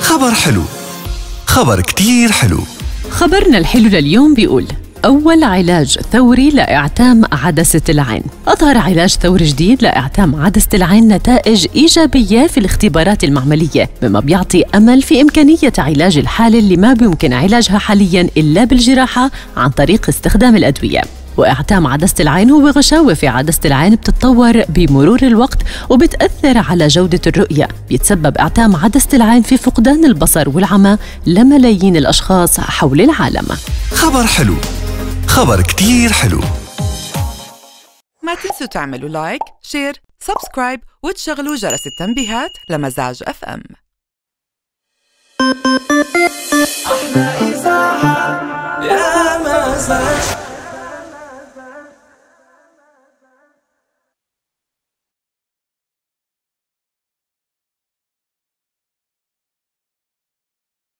خبر حلو. خبر كتير حلو. خبرنا الحلو لليوم بيقول أول علاج ثوري لإعتام عدسة العين. أظهر علاج ثوري جديد لإعتام عدسة العين نتائج إيجابية في الاختبارات المعملية مما بيعطي أمل في إمكانية علاج الحالة اللي ما بيمكن علاجها حاليا إلا بالجراحة عن طريق استخدام الأدوية. وإعتام عدسة العين هو غشاوة في عدسة العين بتتطور بمرور الوقت وبتأثر على جودة الرؤية. بيتسبب اعتام عدسة العين في فقدان البصر والعمى لملايين الأشخاص حول العالم. خبر حلو. خبر كتير حلو. ما تنسوا تعملوا like share subscribe وتشغلوا جرس التنبيهات لمزاج FM. أحلى إذاعة يا مزاج.